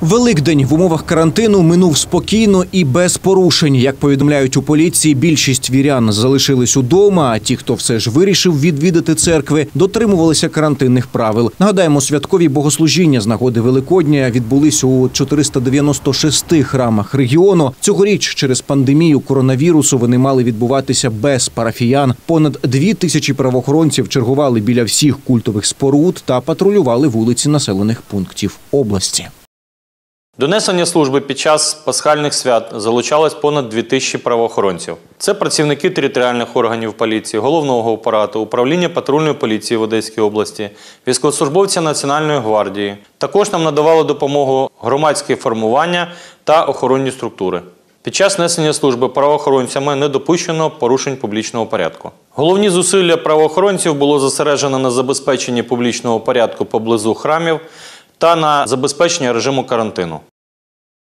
Великдень в умовах карантину минув спокійно і без порушень. Як повідомляють у поліції, більшість вірян залишились удома. А ті, хто все ж вирішив відвідати церкви, дотримувалися карантинних правил. Нагадаємо, святкові богослужіння з нагоди Великодня відбулись у 496 храмах регіону. Цьогоріч через пандемію коронавірусу вони мали відбуватися без парафіян. Понад дві тисячі правоохоронців чергували біля всіх культових споруд та патрулювали вулиці населених пунктів області. До несення служби під час пасхальних свят залучалось понад 2000 правоохоронців. Це працівники територіальних органів поліції, головного апарату, управління патрульної поліції в Одеській області, військовослужбовці Національної гвардії. Також нам надавали допомогу громадські формування та охоронні структури. Під час несення служби правоохоронцями не допущено порушень публічного порядку. Головні зусилля правоохоронців було зосереджено на забезпеченні публічного порядку поблизу храмів та на забезпечення режиму карантину.